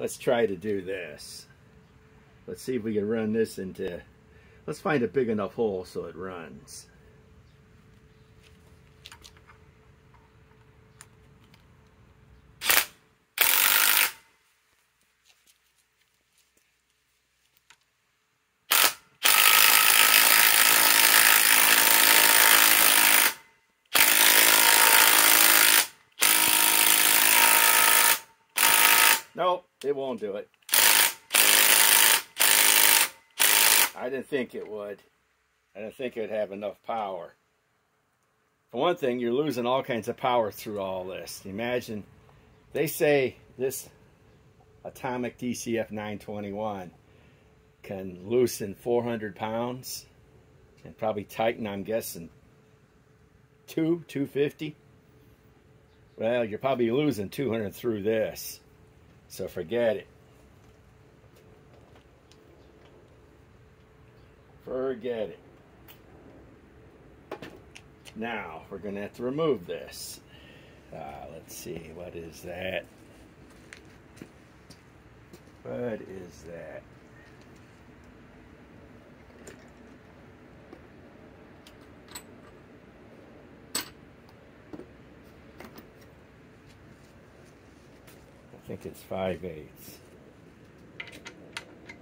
let's try to do this. Let's see if we can run this into, let's find a big enough hole so it runs. Nope, it won't do it. I didn't think it would. I didn't think it'd have enough power. For one thing, you're losing all kinds of power through all this. Imagine, they say this atomic DCF 921 can loosen 400 pounds and probably tighten, I'm guessing, two, 250. Well, you're probably losing 200 through this. So forget it. Forget it. Now, we're going to have to remove this. Uh, let's see, what is that? What is that? Think it's 5 eighths.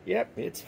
Yep, it's 5